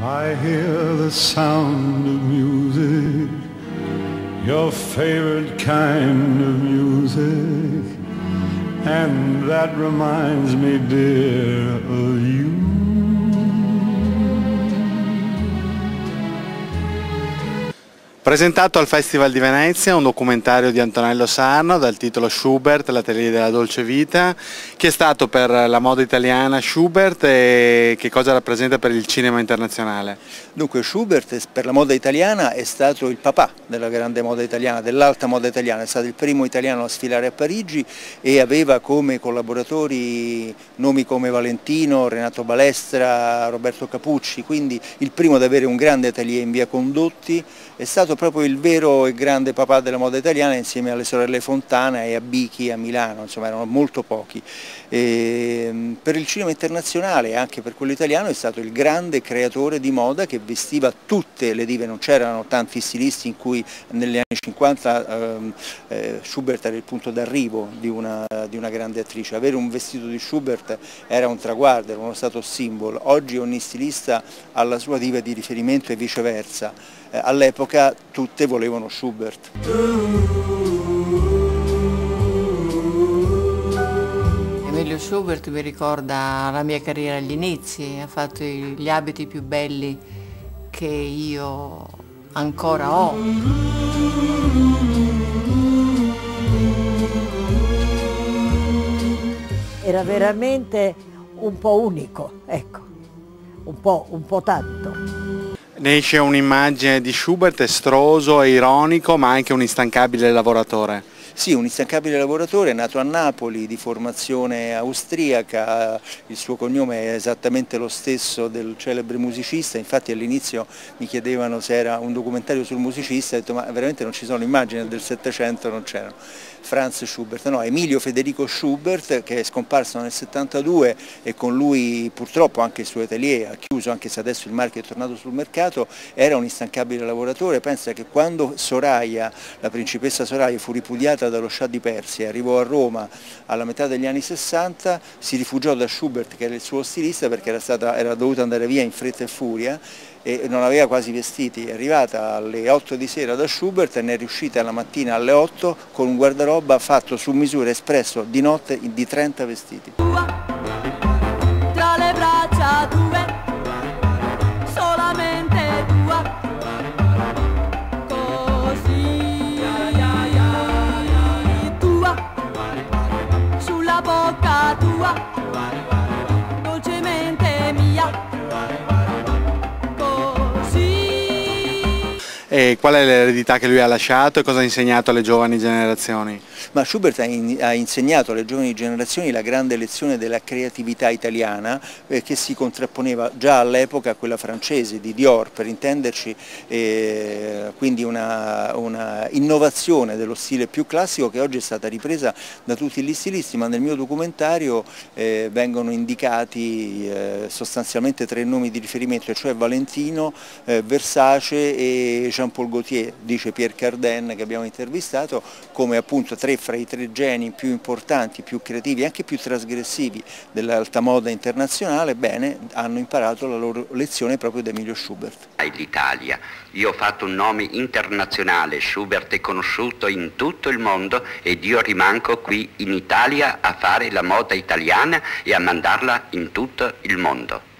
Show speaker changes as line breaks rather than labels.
I hear the sound of music, your favorite kind of music, and that reminds me, dear,
Presentato al Festival di Venezia un documentario di Antonello Sarno dal titolo Schubert, l'atelier della dolce vita, che è stato per la moda italiana Schubert e che cosa rappresenta per il cinema internazionale?
Dunque Schubert per la moda italiana è stato il papà della grande moda italiana, dell'alta moda italiana, è stato il primo italiano a sfilare a Parigi e aveva come collaboratori nomi come Valentino, Renato Balestra, Roberto Capucci, quindi il primo ad avere un grande atelier in via Condotti, è stato proprio il vero e grande papà della moda italiana insieme alle sorelle Fontana e a Bichi a Milano, insomma erano molto pochi. E, per il cinema internazionale e anche per quello italiano è stato il grande creatore di moda che vestiva tutte le dive, non c'erano tanti stilisti in cui negli anni 50 ehm, eh, Schubert era il punto d'arrivo di di una grande attrice, avere un vestito di Schubert era un traguardo, era uno stato simbolo, oggi ogni stilista ha la sua diva di riferimento e viceversa eh, all'epoca tutte volevano Schubert.
Emilio Schubert mi ricorda la mia carriera agli inizi, ha fatto gli abiti più belli che io ancora ho.
Era veramente un po' unico, ecco, un po', un po tanto.
Ne esce un'immagine di Schubert estroso e ironico, ma anche un instancabile lavoratore.
Sì, un instancabile lavoratore, nato a Napoli, di formazione austriaca, il suo cognome è esattamente lo stesso del celebre musicista, infatti all'inizio mi chiedevano se era un documentario sul musicista, ho detto ma veramente non ci sono immagini del Settecento, non c'erano. Franz Schubert, no, Emilio Federico Schubert che è scomparso nel 72 e con lui purtroppo anche il suo atelier ha chiuso, anche se adesso il marchio è tornato sul mercato, era un instancabile lavoratore, pensa che quando Soraya, la principessa Soraya fu ripudiata dallo Shah di Persia arrivò a Roma alla metà degli anni 60, si rifugiò da Schubert che era il suo stilista perché era, stata, era dovuta andare via in fretta e furia e non aveva quasi vestiti, è arrivata alle 8 di sera da Schubert e ne è riuscita la mattina alle 8 con un guardaroba fatto su misura espresso di notte di 30 vestiti.
E qual è l'eredità che lui ha lasciato e cosa ha insegnato alle giovani generazioni?
Ma Schubert ha, in, ha insegnato alle giovani generazioni la grande lezione della creatività italiana eh, che si contrapponeva già all'epoca a quella francese di Dior, per intenderci, eh, quindi una, una, innovazione dello stile più classico che oggi è stata ripresa da tutti gli stilisti, ma nel mio documentario eh, vengono indicati eh, sostanzialmente tre nomi di riferimento, cioè Valentino, eh, Versace e Jean-Paul Gaultier, dice Pierre Cardin che abbiamo intervistato, come appunto tre fra i tre geni più importanti, più creativi e anche più trasgressivi dell'alta moda internazionale, bene, hanno imparato la loro lezione proprio da Emilio Schubert.
L'Italia, io ho fatto un nome internazionale, Schubert è conosciuto in tutto il mondo ed io rimango qui in Italia a fare la moda italiana e a mandarla in tutto il mondo.